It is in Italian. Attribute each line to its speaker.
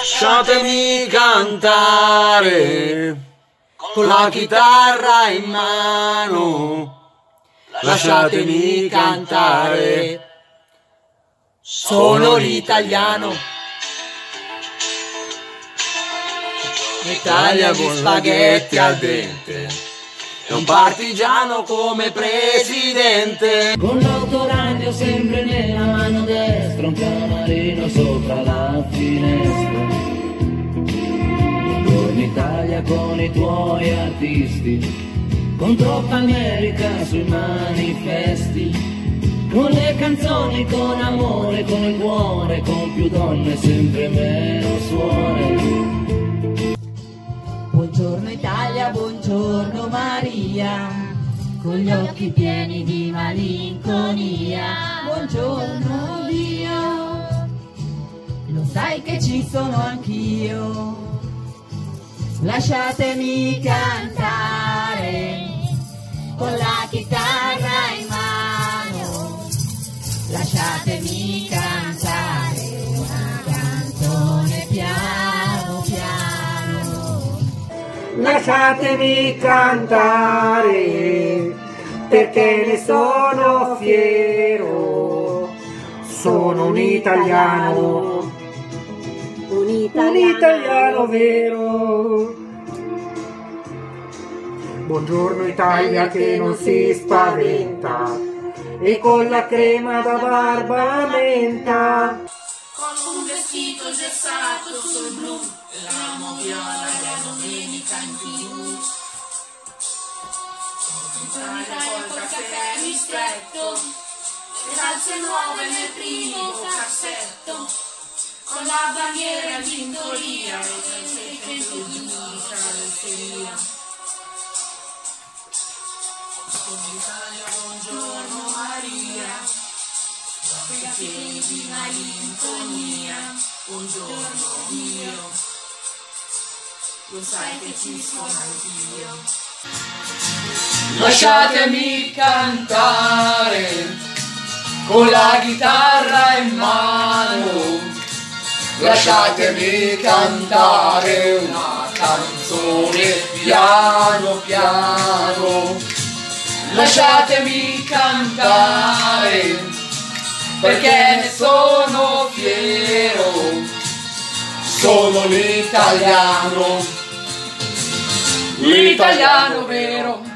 Speaker 1: Lasciatemi cantare con la chitarra in mano. Lasciatemi cantare. Sono l'italiano. Italia con spaghetti al dente. E un partigiano come presidente.
Speaker 2: Con l'autoradio sempre nella mano destra, un canarino sopra la finestra. Buongiorno Italia con i tuoi artisti, con troppa America sui manifesti. Con le canzoni, con amore, con il cuore, con più donne, sempre meno suore.
Speaker 3: Buongiorno Italia, buongiorno Maria, con gli occhi pieni di malinconia. Buongiorno sai che ci sono anch'io. Lasciatemi cantare con la chitarra in mano. Lasciatemi cantare una canzone piano piano.
Speaker 4: Lasciatemi cantare perché ne sono fiero. Sono un italiano,
Speaker 3: Un
Speaker 4: un italiano vero. Buongiorno Italia che non si spaventa e con la crema da barba menta.
Speaker 5: con un vestito gessato sul blu l'amo viola la domenica in più. Italia col caffè ristretto, le salse nuove nel primo cassetto, con la bandiera in Buongiorno Maria, pieni di malinconia, buongiorno mio, lo sai che ci sono anch'io.
Speaker 1: Lasciatemi cantare con la chitarra in mano. Lasciatemi cantare una canzone piano piano. Lasciatemi cantare perché ne sono fiero. Sono l'italiano, l'italiano vero.